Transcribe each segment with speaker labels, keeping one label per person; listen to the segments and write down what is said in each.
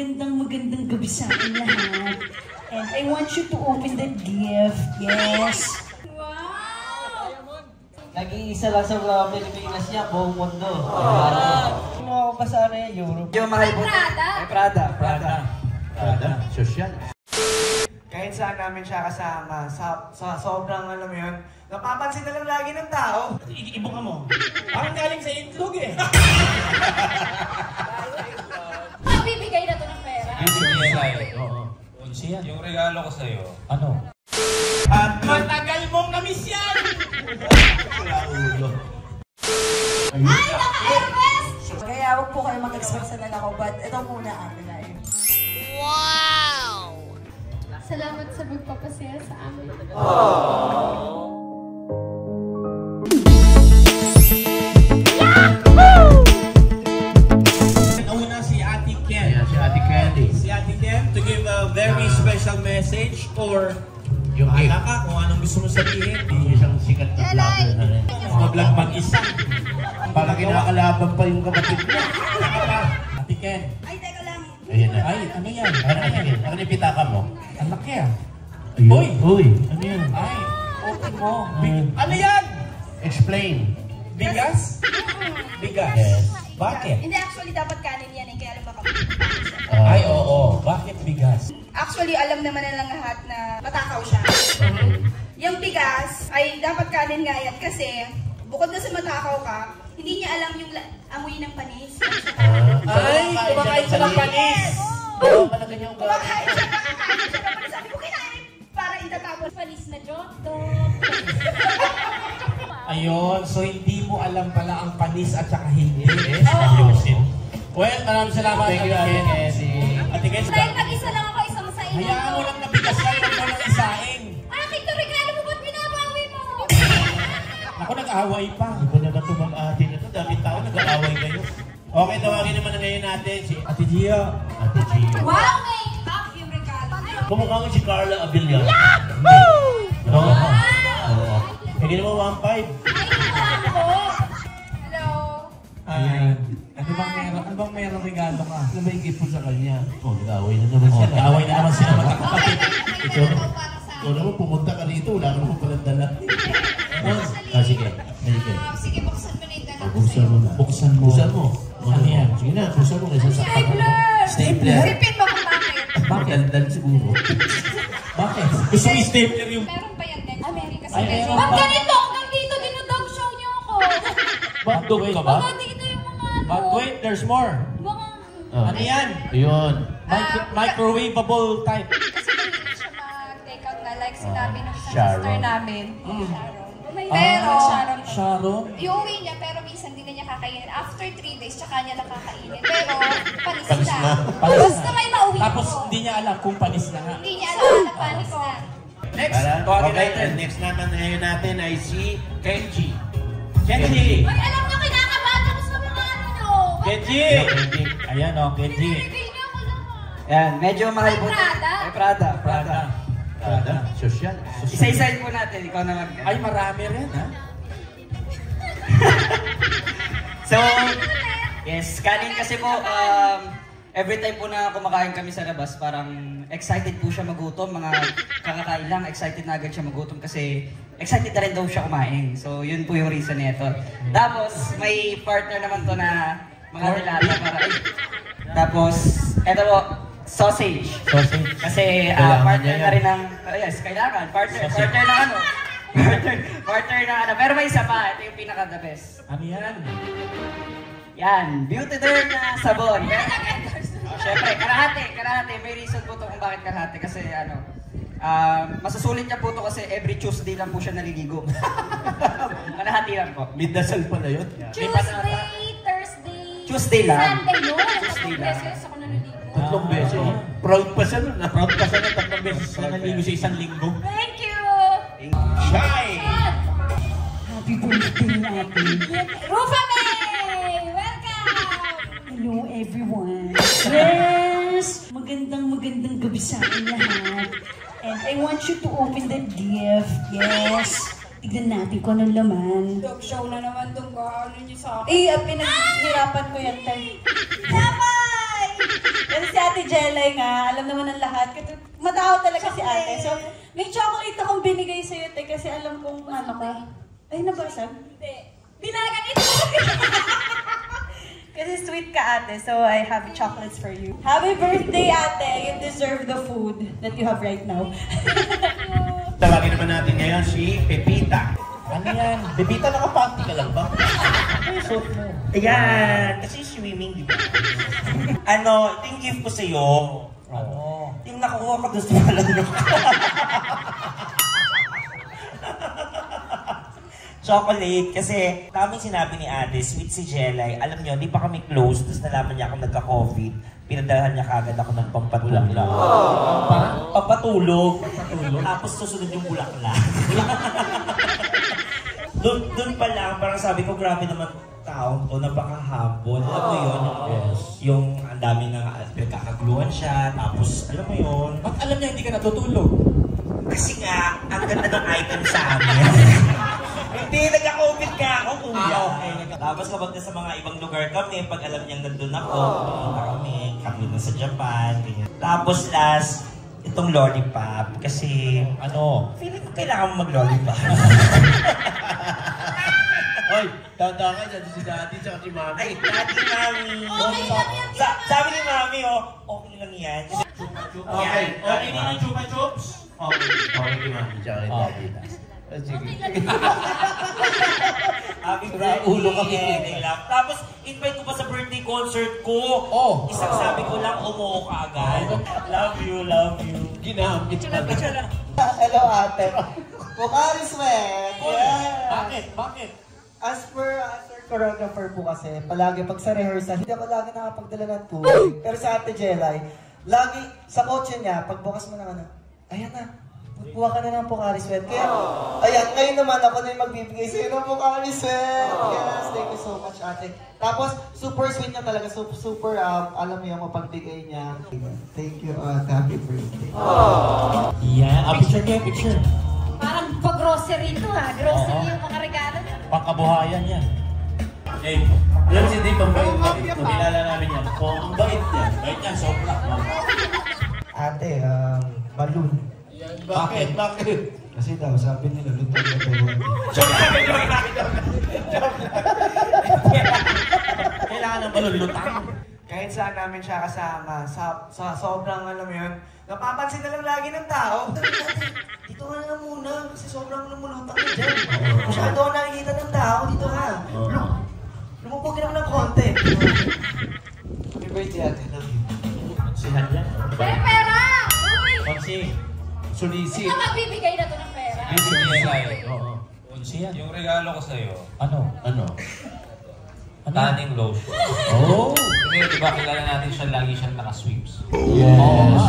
Speaker 1: magandang magandang gabi sa akin lahat. And I want you to open that gift. Yes.
Speaker 2: Nag-iisa lang sa mga Pilipinas niya, buong mundo. Ano mo ako pa sa ano yan, Europe? Yung mahal po.
Speaker 3: Prada?
Speaker 2: Ay, Prada. Prada.
Speaker 4: Prada, social.
Speaker 5: Kahit saan namin siya kasama, sa, sa sobrang alam mo yun, napapansin na lang lagi ng tao.
Speaker 4: Ibo ka mo. Parang galing sa itlog eh.
Speaker 3: Pera.
Speaker 4: Oo. Unsi yan.
Speaker 6: Yung regalo ko sa'yo,
Speaker 4: Ano?
Speaker 5: At
Speaker 4: Matagal mong namiss yan! Ulo.
Speaker 3: Ay, naka-Hermes!
Speaker 1: Kaya huwag po kayo mag-expect sa lalako, but ito muna akin na yun.
Speaker 3: Salamat sa magpapasaya sa amin.
Speaker 4: Nauna special message or
Speaker 6: Yung
Speaker 4: bahala ka kung anong gusto mo sabihin.
Speaker 6: Yung isang sikat na vlogger na rin.
Speaker 4: Mag-vlog mag-isa.
Speaker 6: Para kinakalaban pa yung kapatid niya.
Speaker 4: Ate Ken.
Speaker 1: Ay, teka lang.
Speaker 6: Ayan na.
Speaker 4: Ay, ano yan?
Speaker 6: Ano Ken? Ano yung pitaka mo?
Speaker 4: Ang laki ah. Uy!
Speaker 6: Uy! Ano yun?
Speaker 4: Ay, open mo. Big- ano yan?
Speaker 6: Explain.
Speaker 4: Bigas? Bigas.
Speaker 6: Yes.
Speaker 4: Bakit?
Speaker 3: Hindi, actually, dapat kanin yan eh. Kaya alam baka
Speaker 6: Ah.
Speaker 4: Ay, oo. Bakit bigas?
Speaker 3: Actually, alam naman na lang lahat na matakaw siya. Yung bigas ay dapat kanin nga yan kasi bukod na sa matakaw ka, hindi niya alam yung amoy ng panis.
Speaker 4: Ay, kumakain siya ng panis.
Speaker 6: Oo, pala ganyan ugali.
Speaker 3: Kumakain siya, nakakain siya ng panis. Sabi ko, kinain para itatapos. Panis na joto.
Speaker 4: Ayun, so hindi mo alam pala ang panis at saka hindi.
Speaker 6: Yes, ayusin.
Speaker 4: Well, maraming salamat.
Speaker 6: Thank you, Ate Candy.
Speaker 4: Ate Ken,
Speaker 3: Dahil mag-isa
Speaker 4: hayaan mo lang na bigas yan, huwag mo lang isaing.
Speaker 3: Akin to regalo mo, ba't binabawi mo?
Speaker 4: Ako nag-away pa.
Speaker 6: Iba naman ito mag-ate nito. Daming tao nag-aaway kayo. Okay, tawagin naman na ngayon natin si
Speaker 4: Ate Gia.
Speaker 6: Ate Gio.
Speaker 3: Wow, may half yung regalo.
Speaker 6: Kumukha mo si Carla Abellan. Yahoo! Oo. Oo. Pwede naman 1.5.
Speaker 3: Ay, wala ko. Hello.
Speaker 4: Ayan. Ano bang? Ano meron regalo ka?
Speaker 6: Ano may gift po sa kanya? Oh, nag-aaway na naman
Speaker 4: Oh,
Speaker 6: sila.
Speaker 4: nag-away na naman sila magkakapatid.
Speaker 6: Ito, ikaw naman pumunta ka rito. Wala ka naman palang dala. Ah, sige. Sige.
Speaker 3: Sige, buksan mo na yung dala
Speaker 6: Oh, buksan mo na.
Speaker 4: Buksan mo.
Speaker 6: Buksan mo.
Speaker 4: Ano yan?
Speaker 6: Sige na, buksan mo.
Speaker 3: Stapler!
Speaker 6: Stapler.
Speaker 3: Sipin mo kung bakit.
Speaker 6: Bakit? Dal siguro.
Speaker 4: Bakit? Gusto mo i-stapler yung...
Speaker 3: Meron pa yan din. America sa
Speaker 4: Ay,
Speaker 3: Medyo.
Speaker 4: meron
Speaker 3: Ba't ganito? Hanggang dito, dinodog show niyo ako.
Speaker 4: Hotdog ka ba?
Speaker 3: Dito ano.
Speaker 4: But wait, there's more.
Speaker 6: Oh.
Speaker 4: Ano yan?
Speaker 6: Ayun.
Speaker 4: Micro- microwavable type.
Speaker 3: Kasi mahilig siya mag-take out na like sinabi ng isang
Speaker 6: Sharon.
Speaker 3: sister namin. Sharon. Pero,
Speaker 4: Ah,
Speaker 3: Sharon.
Speaker 4: Sharon.
Speaker 3: Iuwi niya pero minsan hindi na niya kakainin. After 3 days, tsaka niya nakakainin. Pero, panis,
Speaker 6: Panis
Speaker 3: na.
Speaker 6: na.
Speaker 4: Panis
Speaker 3: Basta may mauwi
Speaker 4: Tapos
Speaker 3: ko.
Speaker 4: hindi niya alam kung panis na nga.
Speaker 3: Hindi niya alam na panis na.
Speaker 4: Next,
Speaker 6: Para, okay,
Speaker 4: natin.
Speaker 6: next naman ngayon natin ay si Kenji. Kenji.
Speaker 3: Hoy,
Speaker 4: Kenji! Ayan o, Kenji.
Speaker 3: Reveal niyo ako lahat.
Speaker 2: Yan, medyo mahal po.
Speaker 3: Prada?
Speaker 2: Ay, Prada.
Speaker 4: Prada.
Speaker 6: Prada. Social.
Speaker 2: Isa-isahin po natin, ikaw na mag...
Speaker 4: Ay, marami rin ha?
Speaker 2: So, yes, kanin kasi po, um, every time po na kumakain kami sa labas, parang excited po siya magutom. Mga kakakain lang, excited na agad siya magutom kasi excited na rin daw siya kumain. So, yun po yung reason nito. Tapos, may partner naman to na mga dilata para... Ay. Tapos, eto po, sausage.
Speaker 4: Sausage.
Speaker 2: Kasi
Speaker 6: Kailangan
Speaker 2: ah, partner
Speaker 6: niya
Speaker 2: na
Speaker 6: yan.
Speaker 2: rin ng... oh, yes, kailangan. Partner,
Speaker 4: Sausage.
Speaker 2: partner na ano. partner, partner na ano. Pero may isa pa, ito yung pinaka the best.
Speaker 4: Ano yan?
Speaker 2: Yan, beauty derm na sabon. oh, Siyempre, karahate, karahate. May reason po to kung bakit karahate. Kasi ano, um, masusulit niya po to kasi every Tuesday lang po siya naliligo. karahati lang po.
Speaker 6: Midasal pala yun.
Speaker 3: Tuesday, Thursday,
Speaker 2: Tuesday lang.
Speaker 3: Sunday yun.
Speaker 2: Tuesday
Speaker 3: Tatlong
Speaker 2: lang.
Speaker 3: beses ako naliligo.
Speaker 6: Tatlong
Speaker 4: Ah.
Speaker 6: beses. Proud pa siya nun. ah.
Speaker 4: Proud ka sa na tatlong beses ka naligo sa isang linggo.
Speaker 3: Thank you!
Speaker 4: Shy!
Speaker 1: Happy birthday, ate.
Speaker 3: Rufa May! Welcome!
Speaker 1: Hello, everyone. Yes! Magandang magandang gabi sa akin lahat. And I want you to open that gift. Yes. Tignan natin kung anong laman.
Speaker 3: Dog show na naman itong ano niyo sa akin.
Speaker 1: Eh, ah, pinaghirapan ko yan, tay.
Speaker 3: Sabay!
Speaker 1: Kasi si Ate Jelay nga, alam naman ng lahat. Matao talaga si ate. So, may chocolate akong binigay sa'yo, te, kasi alam kong ano ka. Ay, nabasag? Hindi. Binagan ito! Kasi sweet ka ate, so I have chocolates for you. Happy birthday ate! You deserve the food that you have right now.
Speaker 4: Tawagin naman natin ngayon si Pepita. Ano yan? Pepita, nakapanty ka lang ba? Ay, suot mo.
Speaker 7: Ayan, kasi swimming, di ba? ano, ito yung gift ko sa'yo.
Speaker 4: Oo.
Speaker 7: Yung nakuha ko doon sa malamok. Chocolate, kasi daming sinabi ni Ate, sweet si Jelay. Alam niyo, hindi pa kami close, tapos nalaman niya akong nagka-COVID. Pinadalhan niya kagad ako ng pampatulak-lak. Pampatulog. Tapos susunod yung bulaklak. doon, doon pa lang, parang sabi ko, grabe naman taon to, napakahapon. Alam mo yun,
Speaker 4: Yes.
Speaker 7: yung ang dami ng nagkakagluhan siya, tapos alam mo yun,
Speaker 8: Ba't alam niya hindi ka natutulog?
Speaker 7: kasi nga, ang ganda ng item sa amin. Hindi, nagka-COVID ka ako, kuya.
Speaker 8: Ah, okay.
Speaker 7: Tapos kapag sa mga ibang lugar kami, pag alam niyang nandun ako, pumunta kami, kami na sa Japan, ganyan. Tapos last, itong lollipop, kasi,
Speaker 4: Ano?
Speaker 7: feeling ko kailangan mo mag-lollipop.
Speaker 4: Hoy, tanda ka dyan si daddy tsaka si mami.
Speaker 7: Ay, daddy, mami. Sa- sabi ni mami, oh, okay lang yan.
Speaker 4: Okay, okay naman chupa chups? Okay, okay ni mami tsaka ni daddy. Ah, Sige.
Speaker 7: Happy
Speaker 4: Sira ulo ka.
Speaker 7: Ate Love. Tapos, invite ko pa sa birthday concert ko.
Speaker 4: Oh.
Speaker 7: Isang sabi ko lang, umuo ka agad. Love you, love you.
Speaker 4: Ginamit ka na.
Speaker 9: Hello, ate. Bukari Sweat! Yeah!
Speaker 4: Bakit? Bakit?
Speaker 9: As per, as per choreographer po kasi, palagi pag sa rehearsal, hindi ako lagi nakapagdala ng tubig. Pero sa Ate Jelay, lagi sa kotse niya, pagbukas mo ng ano, ayan na, magbuha ka na ng Pocari Sweat. Kaya, ayan, ngayon naman ako na yung magbibigay sa'yo ng Pocari Sweat. Yes, thank you so much, ate. Tapos, super sweet niya talaga, super, super, um, alam mo yung mapagbigay niya. Thank you, at happy birthday.
Speaker 4: Yeah, ah, picture kayo, picture.
Speaker 3: Parang pa-grocery to ha. Grocery
Speaker 4: Oo.
Speaker 3: yung mga regalo niya.
Speaker 4: Eh, alam si Dave, ang bait-bait ko. Kilala namin yan. So, ang bait niya. Bait niya, sobra.
Speaker 9: Ate, um, balloon.
Speaker 4: Bakit? Bakit?
Speaker 9: Kasi daw, sabi nila, lutong na daw.
Speaker 4: Kailangan ng balulutang.
Speaker 9: Kahit saan namin siya kasama, sa, sa sobrang alam mo yun, napapansin na lang lagi ng tao. Dito ka na lang muna, kasi sobrang lumulutang na dyan. Masyado ako nakikita ng tao, dito ka. Lum- Lumubog ka naman ng konti. Happy birthday, ate. Love you.
Speaker 4: Sihan yan.
Speaker 3: Pero pera! Uy!
Speaker 4: Konsi. Sulisi.
Speaker 3: Sino magbibigay na to ng pera?
Speaker 4: Sulisi. Oo. Konsi yan.
Speaker 10: Yung regalo ko sa'yo,
Speaker 4: Ano? Ano? Ano?
Speaker 10: tanning lotion.
Speaker 4: Oh!
Speaker 10: Kasi di ba kilala natin siya, lagi siyang naka-sweeps.
Speaker 4: Yes.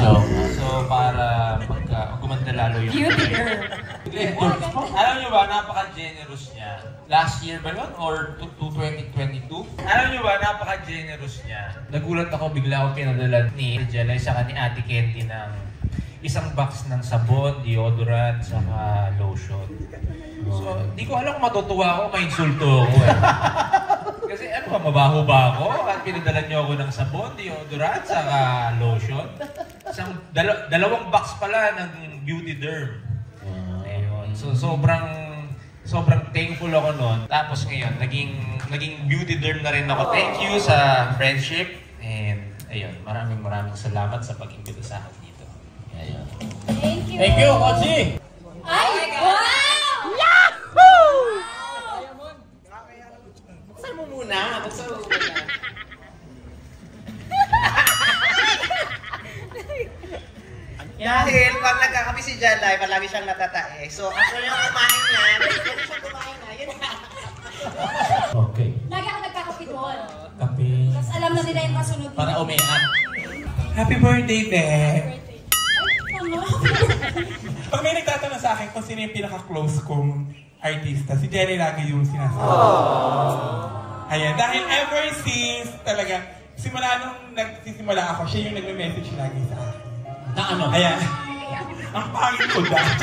Speaker 4: So,
Speaker 10: So para magka, gumanda lalo yung...
Speaker 3: Beauty girl.
Speaker 10: Alam niyo ba, napaka-generous niya. Last year ba yun? Or to, to 2022? Alam niyo ba, napaka-generous niya. Nagulat ako, bigla ako pinadala ni Jelay sa ni Ate Candy ng isang box ng sabon, deodorant, saka lotion. So, di ko alam kung matutuwa ako, mainsulto ako eh. Kasi ano ba, mabaho ba ako? At pinadala niyo ako ng sabon, deodorant, saka lotion. Isang, dala- dalawang box pala ng beauty derm. Ayun. So, sobrang sobrang thankful ako noon. Tapos ngayon, naging naging beauty derm na rin ako. Thank you sa friendship. And ayun, maraming maraming salamat sa pag-imbita sa akin.
Speaker 3: Thank you.
Speaker 4: Thank you, Konsi!
Speaker 3: Ay, wow!
Speaker 4: Buksan mo muna. Buksan mo muna.
Speaker 11: Dahil pag nagkakapi si Jalay, palagi siyang natatae. So, after yung kumain niya, pwede siyang kumain na. Yun na.
Speaker 4: Okay.
Speaker 3: Lagi ako nagkakape doon.
Speaker 4: Kape.
Speaker 3: Tapos alam na nila yung kasunod.
Speaker 4: Para umian.
Speaker 8: Happy birthday, Be! Pag may nagtatanong sa akin kung sino yung pinaka-close kong artista, si Jenny lagi yung sinasabi. Ayan, dahil ever since talaga, simula nung nagsisimula ako, siya yung nagme-message lagi sa akin.
Speaker 4: Na ano?
Speaker 8: Ayan. Ang pangit ko dahil.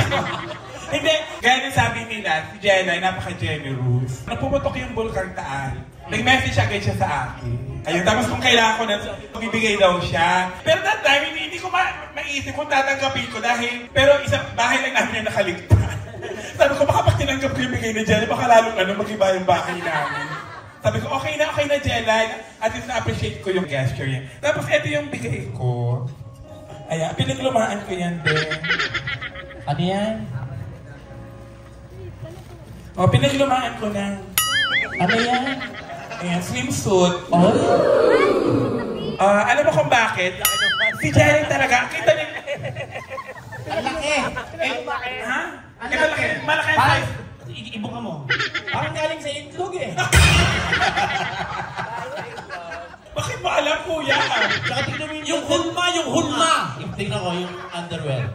Speaker 8: Hindi, ganyan sabi nila, si Jenna napaka-generous. Nung pumutok yung Bulkang Taal, nag-message agad siya sa akin. Ayun, tapos kung kailangan ko na, magbibigay daw siya. Pero that time, hindi, hindi ko ma maisip kung tatanggapin ko dahil, pero isang bahay lang namin yung nakaligtas. Sabi ko, baka pag tinanggap ko yung bigay ni Jenna, baka lalong ano, mag-iba yung bahay namin. Sabi ko, okay na, okay na, Jenna. At least na-appreciate ko yung gesture niya. Tapos, ito yung bigay ko. Ayan, pinaglumaan ko yan din.
Speaker 4: Ano yan?
Speaker 8: O, pinaglumaan ko na.
Speaker 4: Ano yan?
Speaker 8: Ayan, swimsuit.
Speaker 4: Oh?
Speaker 8: Ah, alam mo kung bakit? Si Jerry talaga, kita niyo.
Speaker 4: Ang laki! Eh,
Speaker 8: Ha? Ano malaki? Malaki ang size.
Speaker 4: i- ibuka mo. Parang galing sa itlog eh.
Speaker 8: Bakit mo alam, kuya?
Speaker 4: Tsaka tignan mo yung... Yung hulma, yung hulma! Tignan ko, yung underwear.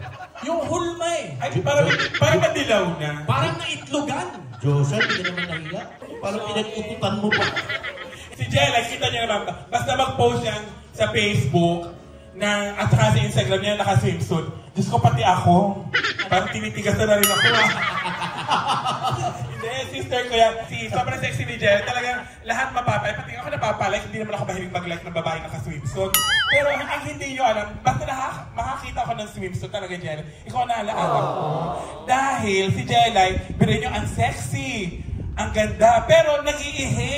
Speaker 4: Yung hulma eh.
Speaker 8: Ay, parang, parang madilaw na.
Speaker 4: Parang naitlogan. Joseph, hindi naman nahiya. Parang pinag-ututan mo pa.
Speaker 8: Si Jella, kita niyo naman, basta mag-post yan sa Facebook, na, at saka sa Instagram niya, naka-swimsuit. Diyos ko, pati ako. Parang tinitigas na, na rin ako. Hindi, sister ko yan. Si, sobrang sexy ni Jella. Talagang lahat mapapalike. Pati ako napapalike. Hindi naman ako mahilig mag-like ng babae naka-swimsuit. Pero ang hindi nyo alam, basta nakaka- makakita ako ng swimsuit talaga, Jella. Ikaw ang naalaala ko. Dahil si Jella, bilhin nyo, ang sexy. Ang ganda. Pero nag-iihi.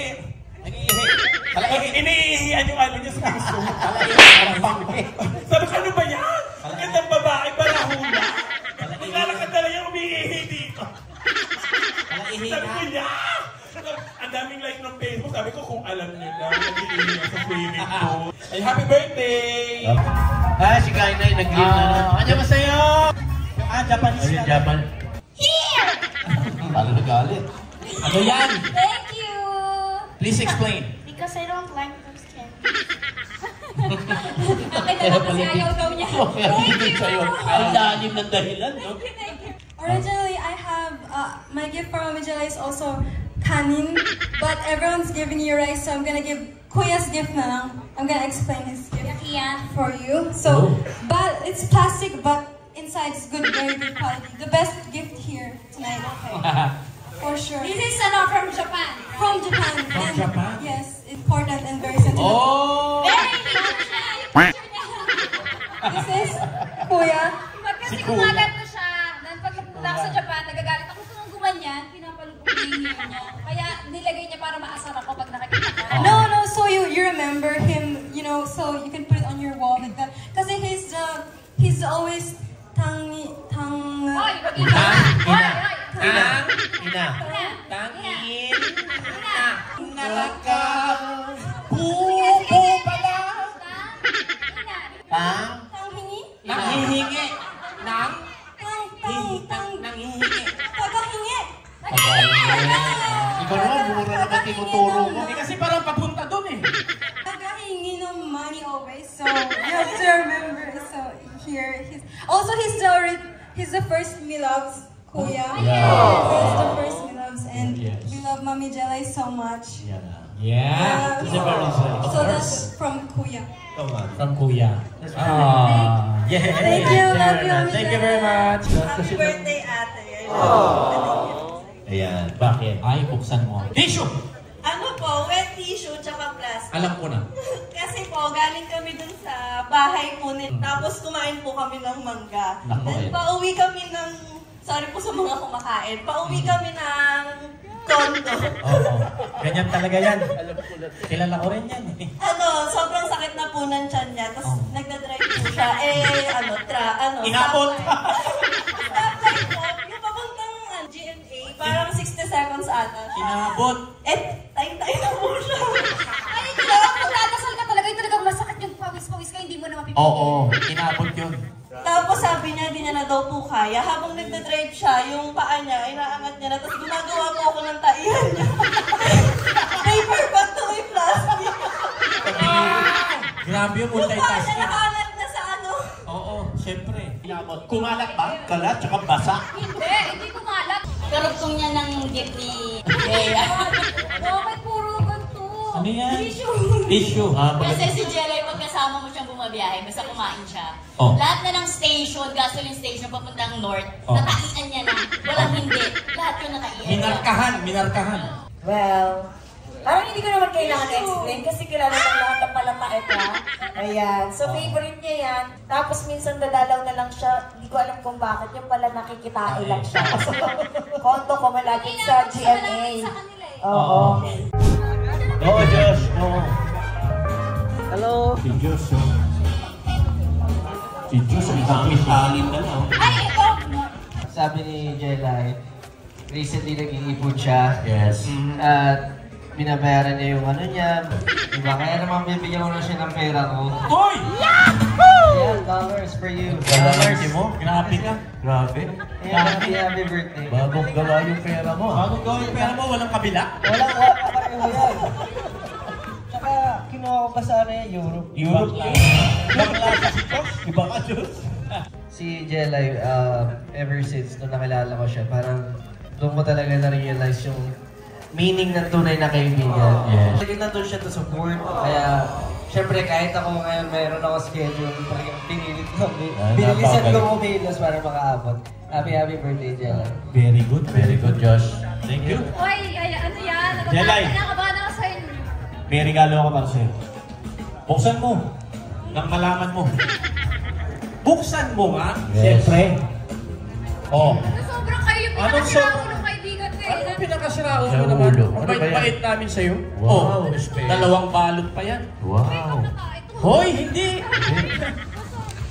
Speaker 4: Nag-iihi.
Speaker 8: Iniihihan yung ano niya sa puso. Sabi ko, ano ba yan? Ang gandang babae, balahula. Maglalakad na yung umiihi dito. Sabi ko,
Speaker 4: na.
Speaker 8: yeah! Ang daming like ng Facebook. Sabi ko, kung alam niyo na, nag-iihi na sa swimming pool. Ay, happy birthday!
Speaker 4: Ah, si Kainay nag-give na na. Ano masayo?
Speaker 11: Ah, Japanese
Speaker 4: Ayun. Japan.
Speaker 3: Here!
Speaker 4: Paano nagalit? Ano yan?
Speaker 3: Thank you!
Speaker 4: Please explain.
Speaker 3: Because I don't like those candies. Bakit naman kasi ayaw daw niya.
Speaker 4: Kaya bigay sa'yo. Ang lalim ng dahilan, no?
Speaker 12: Originally, I have uh, my gift for Mamijala is also kanin, but everyone's giving you rice, so I'm gonna give Kuya's gift na lang. I'm gonna explain his gift
Speaker 3: Yan.
Speaker 12: for you. So, but it's plastic, but inside it's good, very good quality. The best gift here tonight, okay? For sure.
Speaker 3: This is ano from Japan.
Speaker 12: From Japan.
Speaker 4: From
Speaker 12: and
Speaker 4: Japan?
Speaker 12: Yes, important and very sentimental.
Speaker 4: Oh!
Speaker 3: Very huge siya. Yung picture niya.
Speaker 12: This is Kuya.
Speaker 3: Pag
Speaker 4: Si Kuya.
Speaker 12: He's the first me loves Kuya.
Speaker 4: Yeah.
Speaker 12: He's the first me loves, and
Speaker 4: Yes.
Speaker 12: we love Mami Jelly so much.
Speaker 4: Yeah. Very nice.
Speaker 12: So that's from Kuya.
Speaker 4: From Kuya. Ah. Yeah.
Speaker 12: Thank you, love you, Mami
Speaker 4: Thank you very much.
Speaker 11: Happy birthday, ate.
Speaker 4: Ayan. Bakit? Ay, buksan mo. Tissue!
Speaker 13: Ano po, wet tissue tsaka plastic.
Speaker 4: Alam ko na.
Speaker 13: Po, galing kami dun sa bahay po nila. Tapos kumain po kami ng mangga.
Speaker 4: Nako,
Speaker 13: Then
Speaker 4: eh.
Speaker 13: pauwi kami ng, sorry po sa mga kumakain, pauwi kami ng condo.
Speaker 4: Oo. Ganyan talaga yan. Kilala ko rin yan eh.
Speaker 13: ano, sobrang sakit na po ng tiyan niya. Tapos nagdadrive po siya. Eh, ano, tra, ano.
Speaker 4: Inabot.
Speaker 13: Stoplight po. Yung papuntang uh, GMA, parang 60 seconds ata.
Speaker 4: Inabot.
Speaker 13: Eh, tayo-tayo na po siya.
Speaker 3: Ay, hindi na. Kung dadasal ka talaga, yung talagang masakit yung pawis-pawis ka, hindi mo na mapipigil.
Speaker 4: Oo. Inabot yun.
Speaker 13: Tapos sabi niya, di niya na daw po kaya. Habang nagda-drive siya, yung paa niya, inaangat niya na. Tapos gumagawa po ako ng taihan niya. Paper bag to may plastic.
Speaker 4: Grabe yung
Speaker 13: Yung paa niya
Speaker 4: multitasking.
Speaker 13: nakaangat na sa ano.
Speaker 4: Oo, syempre. Inabot. Kumalat ba? Kalat, tsaka basa.
Speaker 3: Hindi, hindi kumalat.
Speaker 14: Karugtong niya ng gift ni
Speaker 3: Bakit ganito?
Speaker 4: Ano Ano yan?
Speaker 3: Tissue.
Speaker 4: Tissue. Ah,
Speaker 14: Kasi si Jelay, pag kasama mo siyang bumabiyahe, basta kumain siya.
Speaker 4: Oh.
Speaker 14: Lahat na ng station, gasoline station, papuntang north,
Speaker 4: Oh.
Speaker 14: nataian niya na. Walang hindi. Lahat yun nataian niya.
Speaker 4: Minarkahan, minarkahan.
Speaker 15: Well, parang hindi ko naman kailangan explain kasi kilala ng lahat ng palatae ka. Ayan. So, favorite niya yan. Tapos, minsan dadalaw na lang siya. Hindi ko alam kung bakit. Yung pala nakikitain lang siya. Kasi kondo ko malapit sa GMA. Oo.
Speaker 4: Oo, Diyos. Oo.
Speaker 9: Hello.
Speaker 4: Si Diyos. oh. Si Diyos, ang dami talin na lang.
Speaker 3: Ay, ito!
Speaker 6: Sabi ni Jelay, recently nag-iipon siya.
Speaker 4: Yes.
Speaker 6: At binabayaran niya yung ano niya. Diba? Kaya naman bibigyan ko na siya ng pera ko.
Speaker 4: Hoy!
Speaker 6: Ayan, dollars for you.
Speaker 4: Dollars mo? Grabe ka. Grabe.
Speaker 6: Happy, happy birthday.
Speaker 4: Bagong gawa yung pera mo. ah.
Speaker 9: Bagong gawa yung pera
Speaker 4: mo, walang kabila?
Speaker 9: Wala, wala pa pareho yan. Tsaka, kinuha ko pa sana yung Europe.
Speaker 4: Europe
Speaker 9: Bakla.
Speaker 4: Bakla sa Diyos. Iba ka.
Speaker 6: Si Jelay, uh, ever since nung nakilala ko siya, parang doon ko talaga na-realize yung meaning ng tunay na kaibigan.
Speaker 4: Yes.
Speaker 6: Lagi nandun siya to support. Kaya, syempre kahit ako ngayon mayroon ako schedule, pinilit ko,
Speaker 4: Ah,
Speaker 6: pinilisan ko kumilos para makaabot. Happy, happy birthday, Jelay.
Speaker 4: Very good, very good, Josh. Thank you.
Speaker 3: Hoy, ay, ano yan?
Speaker 4: Jelay.
Speaker 3: Nakakabahan ako sa inyo.
Speaker 4: May regalo ako para sa'yo. Buksan mo. Nang malaman mo. Buksan mo nga. Siyempre. Oh.
Speaker 3: Sobrang kayo,
Speaker 4: Anong
Speaker 3: pinakasira
Speaker 4: sobrang-
Speaker 3: ko ng kaibigan ko
Speaker 4: pinakasira ko
Speaker 6: Sa
Speaker 4: mo naman? Ang
Speaker 6: Ano
Speaker 4: bait-bait namin sa'yo.
Speaker 6: Wow,
Speaker 4: oh, dalawang balot pa yan.
Speaker 6: Wow.
Speaker 4: Hoy, hindi!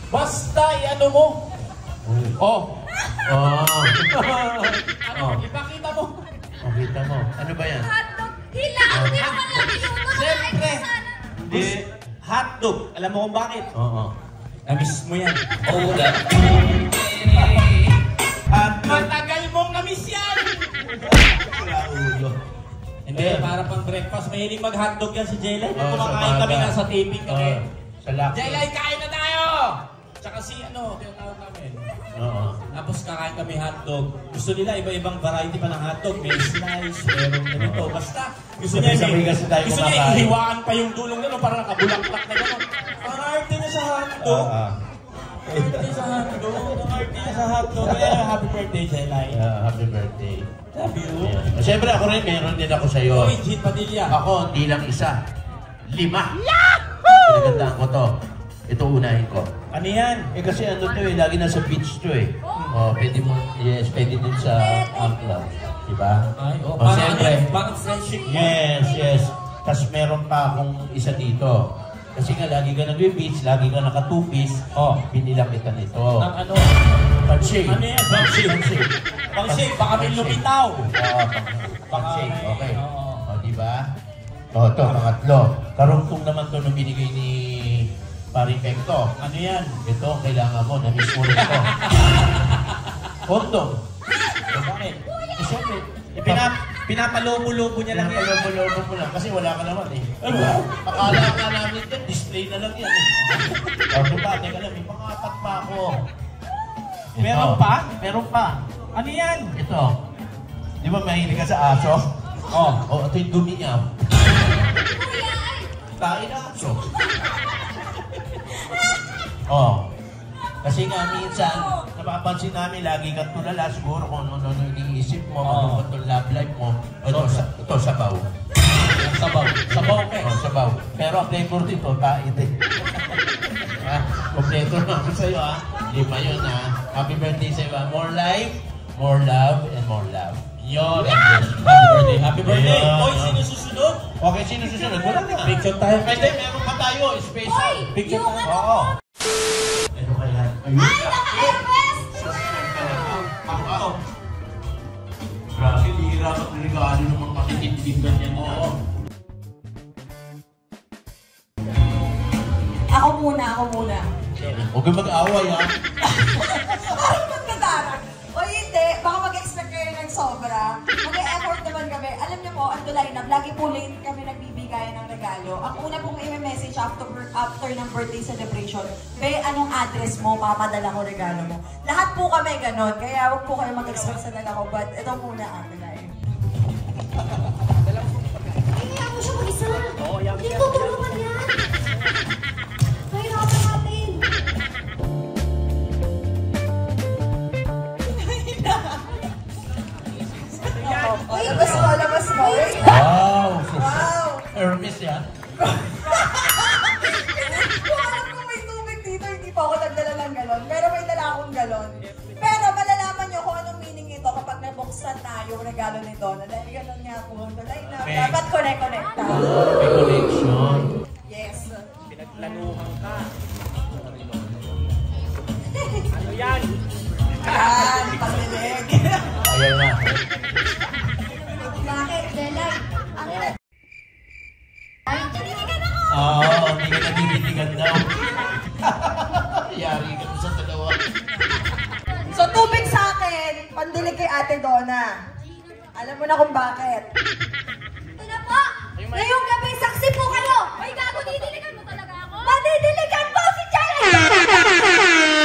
Speaker 4: Basta i-ano mo. Oh. Oh. oh. Ipakita mo. Oh, kita mo. Ano ba yan?
Speaker 3: Hotdog. Hila, ako din naman lang yun.
Speaker 4: Siyempre. Hindi. Hotdog. Alam mo kung bakit? Oo. Namiss mo yan. Oh, that. At matagal mong namiss yan! Hindi, para pang breakfast. Mahilig mag-hotdog yan si Jelay.
Speaker 6: Oh,
Speaker 4: Kumakain
Speaker 6: sa
Speaker 4: kami
Speaker 6: baga.
Speaker 4: nasa taping kami.
Speaker 6: Oh, sa.
Speaker 4: Jelay, kain na tayo! Tsaka si ano, tinatawag namin.
Speaker 6: Oo.
Speaker 4: Tapos kakain kami hotdog. Gusto nila iba-ibang variety pa ng hotdog. May slice, merong ganito. Basta gusto niya, may, gusto niya ihiwaan pa yung dulong gano'n para nakabulaklak na gano'n. Ang arte niya sa hotdog.
Speaker 6: Ah, ah.
Speaker 4: Niya sa hotdog. Sa hotdog. Kaya happy birthday, Jelay.
Speaker 6: Yeah, happy birthday.
Speaker 4: Love you.
Speaker 6: Yeah. Siyempre ako rin, meron din ako sa'yo.
Speaker 4: Oy, Jean Padilla.
Speaker 6: Ako, hindi lang isa. Lima. Yahoo! Pinagandaan ko to. Ito unahin ko.
Speaker 4: Ano yan?
Speaker 6: Eh kasi ano to eh, lagi nasa beach to eh. Oh, pwede mo, yes, pwede din sa ampla. Diba?
Speaker 4: Ay, oh,
Speaker 6: Oh,
Speaker 4: parang
Speaker 6: siyempre.
Speaker 4: ano, parang friendship.
Speaker 6: Yes, yes. Tapos meron pa akong isa dito. Kasi nga, lagi ka nag-beach, lagi ka naka-two-piece. Oh, binila kita nito.
Speaker 4: Ng ano?
Speaker 6: Panshade.
Speaker 4: Ano yan? Pang-shake.
Speaker 6: Panshade.
Speaker 4: Pang-shake. Baka may lumitaw.
Speaker 6: Oo, pang- pang-shade. Okay. O, di ba? O, ito, pangatlo. Karungtong naman to nung binigay ni Paring Pekto.
Speaker 4: Ano yan?
Speaker 6: Ito, kailangan mo. Na-miss mo rin ito.
Speaker 4: Eh, Bakit?
Speaker 6: Eh, siyempre,
Speaker 4: Pinap pinapalobo-lobo niya lang yan.
Speaker 6: Pinapalobo-lobo mo lang kasi wala ka naman eh. Akala ka namin yan, display na lang yan eh. O, diba? Teka lang, may mga apat pa ako. Ito.
Speaker 4: Meron pa?
Speaker 6: Meron pa.
Speaker 4: Ano yan?
Speaker 6: Ito. Di ba mahilig ka sa aso? Oh, oh ito yung dumi niya. Kain na aso. oh. Kasi nga minsan, napapansin namin, lagi kang tulala siguro kung ano ano iniisip mo,
Speaker 4: Oo.
Speaker 6: ano ba itong love life mo. Ito, sa, ito sabaw.
Speaker 4: Sabaw. Sabaw ka eh.
Speaker 6: Oh, sabaw. Pero ang flavor dito, pait eh. ha? Kompleto na ako sa'yo ha. Lima yun ha. Happy birthday sa'yo ha. More life, more love, and more love.
Speaker 4: Yun. Happy birthday. Happy birthday.
Speaker 6: Yeah.
Speaker 4: Oy, sino susunod?
Speaker 6: Okay, sino susunod? Wala na.
Speaker 4: Picture tayo.
Speaker 6: Pwede, meron pa tayo. Special.
Speaker 4: Picture tayo.
Speaker 6: Oo. Ano kaya? Ayun. Ako. Grabe, hira ka regalo ng mga matitindigan yan. Oo.
Speaker 15: Ako muna, ako muna.
Speaker 6: Huwag kang mag-away ha.
Speaker 15: Ay, magkagarang. O hindi, baka ng sobra. Mag-effort naman kami. Alam niyo po, ang line-up, lagi po late kami nagbibigay ng regalo. Ang una pong i-message after, after ng birthday celebration, Be, anong address mo? Papadala ko regalo mo. Lahat po kami ganon, kaya huwag po kayo mag-expect sa dala ko. But ito muna, ate line.
Speaker 3: Kaya mo siya mag-isa.
Speaker 4: Wow!
Speaker 15: Wow! Hermes yan. Kung may tubig dito, hindi pa ako nagdala ng galon. Pero may dala akong galon. Pero malalaman nyo kung anong meaning nito kapag nabuksan na yung regalo ni Donna. Dahil galon niya ako. Dala na. Dapat connect-connect.
Speaker 6: May connection.
Speaker 16: Ka
Speaker 6: nabibitigan daw. Yari ka sa dalawa.
Speaker 15: So, tubig sa akin, pandilig kay Ate Donna. Alam mo na kung bakit.
Speaker 3: Ito na po! Ngayong gabi, saksi po kayo! Ay, gago, didiligan mo talaga ako? Madidiligan po si Jelly!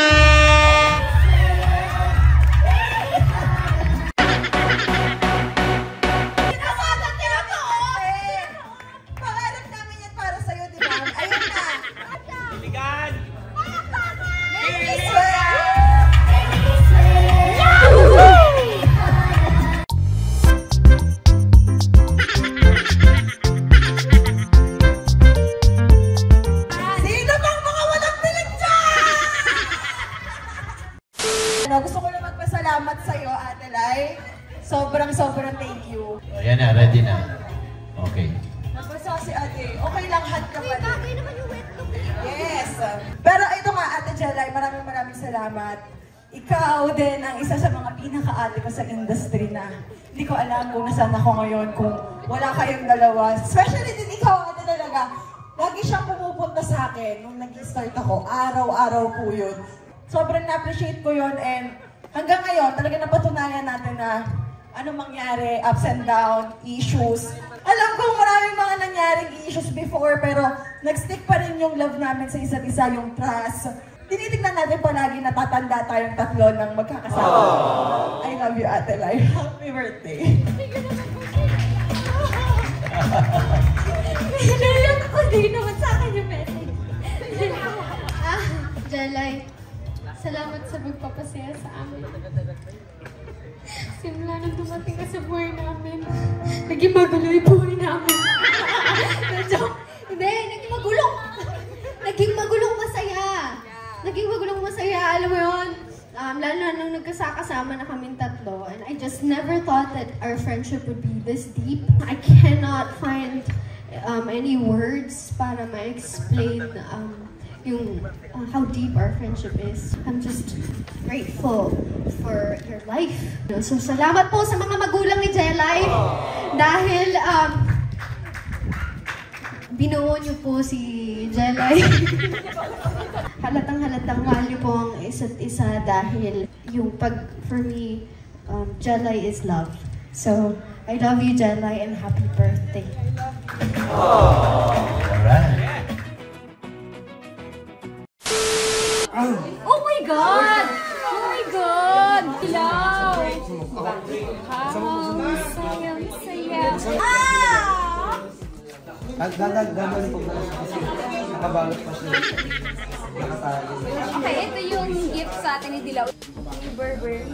Speaker 15: Na-appreciate ko yun and hanggang ngayon, talaga napatunayan natin na ano mangyari, ups and down, issues. Alam ko maraming mga nangyaring issues before, pero nag-stick pa rin yung love namin sa isa't isa, yung trust. Tinitignan natin palagi na tatanda tayong tatlo ng magkakasama. I love you, Ate Lai. Happy birthday.
Speaker 3: Naiyak ako, di naman sa akin yung message. ah, Jelay, salamat sa pagpapasaya sa amin. Simula nang dumating ka sa buhay namin, naging magulo yung buhay namin. Medyo, hindi, naging magulo. Naging magulong masaya. Naging magulong masaya, alam mo yun. Um, lalo na nung nagkasakasama na kaming tatlo, and I just never thought that our friendship would be this deep. I cannot find um, any words para ma-explain um, yung uh, how deep our friendship is. I'm just grateful for your life. So, salamat po sa mga magulang ni Jelay dahil um, binuo niyo po si Jelay. halatang halatang mahal niyo po ang isa't isa dahil yung pag, for me, um, Jelay is love. So, I love you, Jelay, and happy birthday.
Speaker 6: Alright.
Speaker 3: Oh my God! Oh my God! Ilaw! Sayang, sayang. Ah!
Speaker 9: Gagal, gagal po kasi nakabalot pa siya. Nakatali.
Speaker 3: Okay, ito yung gift sa atin ni Dilaw. Burberry.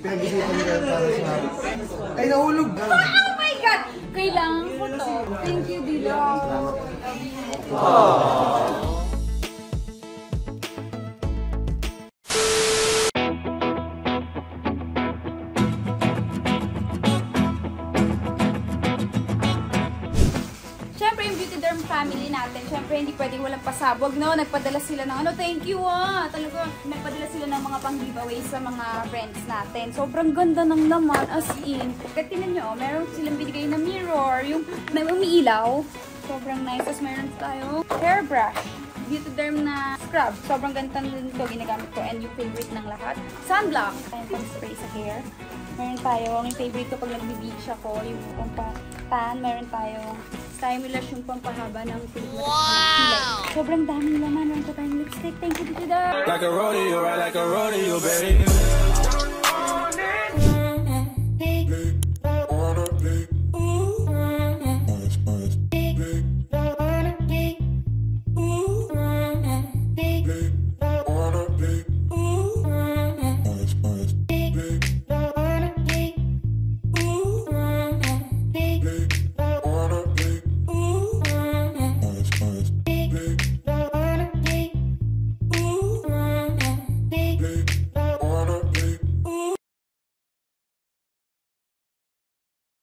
Speaker 9: Pinag-isipan nila para sa... Ay, nahulog!
Speaker 3: Oh my God! Kailangan ko to. Thank you, Dilaw. Siyempre, hindi pwedeng walang pasabog, no? Nagpadala sila ng ano, thank you, ah! Talaga, nagpadala sila ng mga pang-giveaway sa mga friends natin. Sobrang ganda ng laman, as in. Kaya tinan nyo, oh, meron silang binigay na mirror, yung may umiilaw. Sobrang nice. Tapos meron tayo hairbrush. Beauty Derm na scrub. Sobrang ganda din ito, ginagamit ko. And yung favorite ng lahat, sunblock. Ayan, pang spray sa hair. Meron tayo, ang favorite ko pag nagbe-beach ako, yung pampatan. Meron tayo stylish yung pampahaba ng favorite wow! Sobrang daming laman. Pa tayong lipstick. Thank you, Derm!
Speaker 17: Like a rodeo, right like a rodeo, baby.